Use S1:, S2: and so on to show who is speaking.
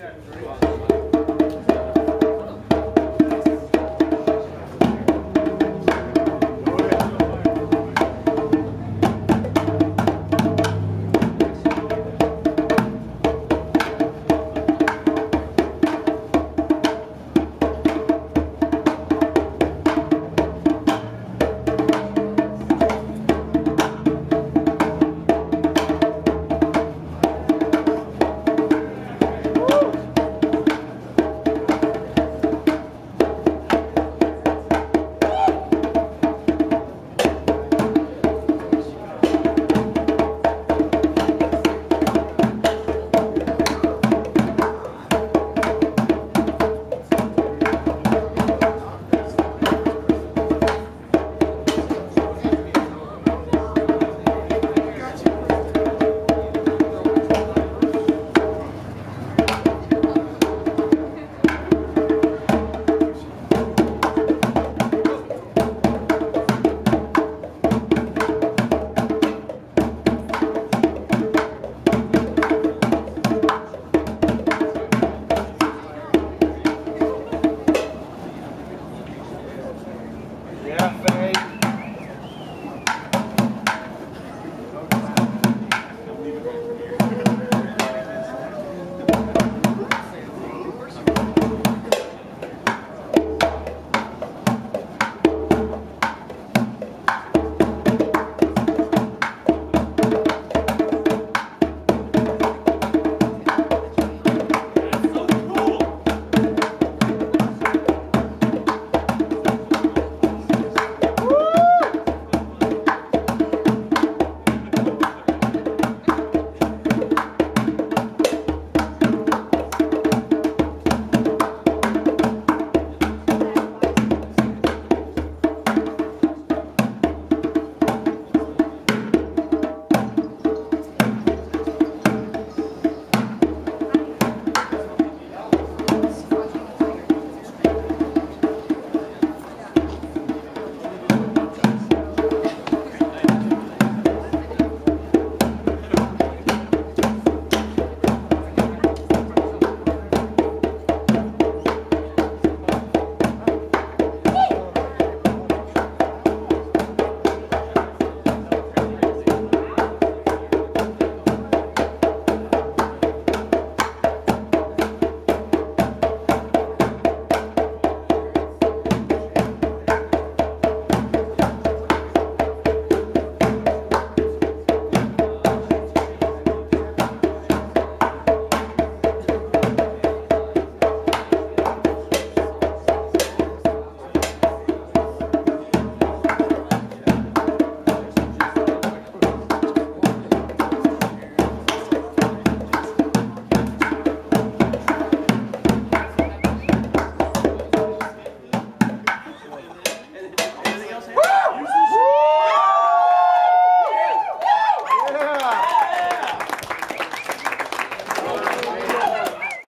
S1: Yeah, Yeah.